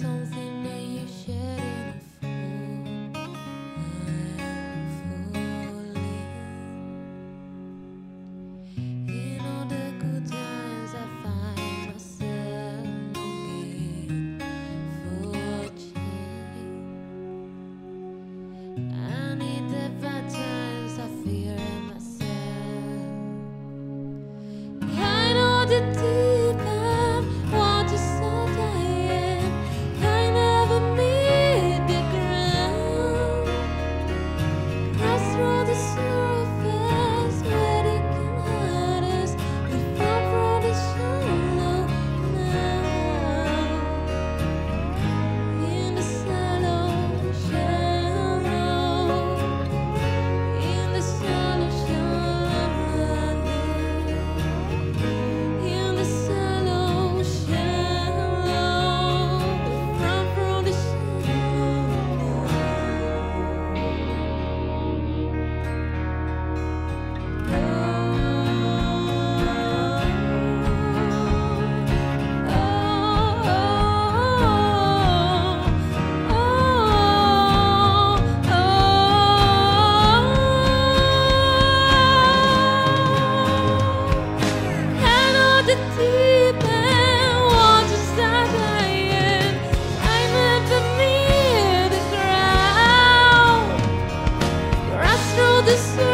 something the sun.